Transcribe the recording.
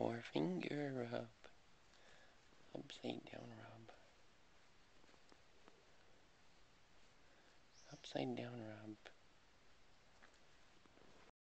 Four finger rub. Upside down rub. Upside down rub.